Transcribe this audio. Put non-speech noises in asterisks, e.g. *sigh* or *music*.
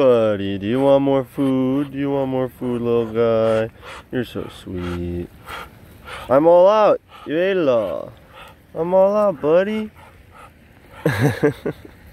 Buddy, do you want more food? Do you want more food, little guy? You're so sweet. I'm all out. You ate it all. I'm all out, buddy. *laughs*